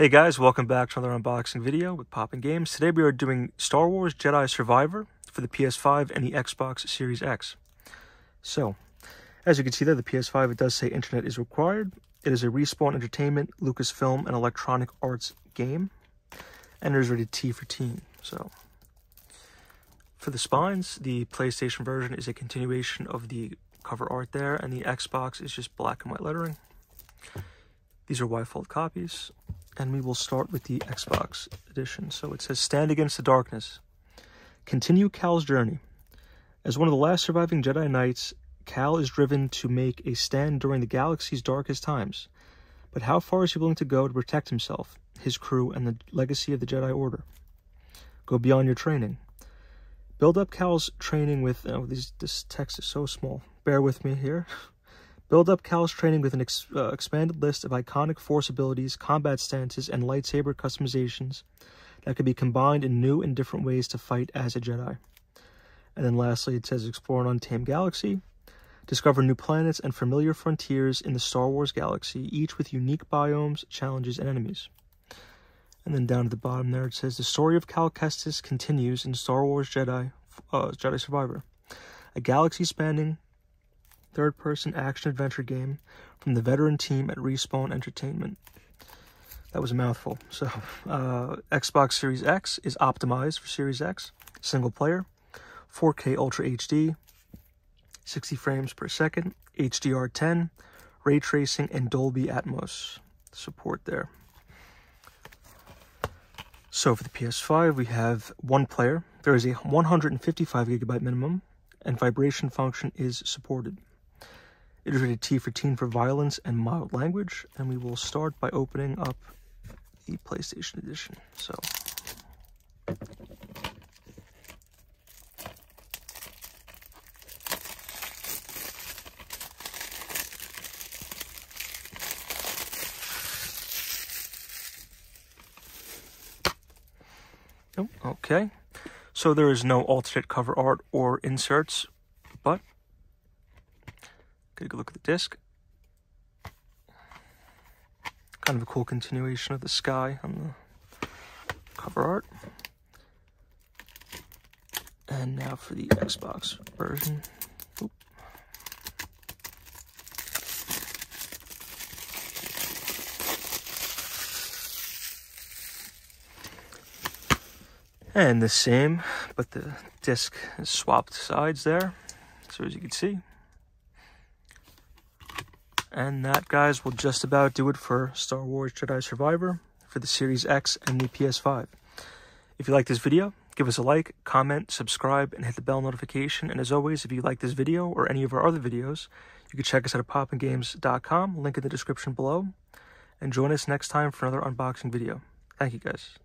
Hey guys, welcome back to another unboxing video with POPnGAMES. Today we are doing Star Wars Jedi Survivor for the PS5 and the Xbox Series X. So, as you can see there, the PS5, it does say internet is required. It is a Respawn Entertainment, Lucasfilm, and Electronic Arts game. And there's rated T for teen. So, for the spines, the PlayStation version is a continuation of the cover art there, and the Xbox is just black and white lettering. These are Y-fold copies and we will start with the Xbox edition. So it says Stand Against the Darkness. Continue Cal's journey. As one of the last surviving Jedi Knights, Cal is driven to make a stand during the galaxy's darkest times. But how far is he willing to go to protect himself, his crew, and the legacy of the Jedi Order? Go beyond your training. Build up Cal's training with... Oh, this, this text is so small. Bear with me here. Build up Cal's training with an ex uh, expanded list of iconic Force abilities, combat stances, and lightsaber customizations that can be combined in new and different ways to fight as a Jedi. And then lastly, it says explore an untamed galaxy, discover new planets and familiar frontiers in the Star Wars galaxy, each with unique biomes, challenges, and enemies. And then down at the bottom there, it says the story of Cal Kestis continues in Star Wars Jedi, uh, Jedi Survivor, a galaxy-spanning third person action adventure game from the veteran team at Respawn Entertainment. That was a mouthful. So, uh, Xbox Series X is optimized for Series X, single player, 4K Ultra HD, 60 frames per second, HDR10, ray tracing, and Dolby Atmos support there. So for the PS5, we have one player. There is a 155 gigabyte minimum, and vibration function is supported. It is rated T for teen for violence and mild language, and we will start by opening up the PlayStation Edition. So. Oh, okay. So there is no alternate cover art or inserts, but Take a look at the disc. Kind of a cool continuation of the sky on the cover art. And now for the Xbox version. Oop. And the same, but the disc is swapped sides there. So as you can see, and that, guys, will just about do it for Star Wars Jedi Survivor for the Series X and the PS5. If you like this video, give us a like, comment, subscribe, and hit the bell notification. And as always, if you like this video or any of our other videos, you can check us out at popngames.com, link in the description below. And join us next time for another unboxing video. Thank you, guys.